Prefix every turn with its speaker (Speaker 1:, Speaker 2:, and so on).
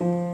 Speaker 1: you.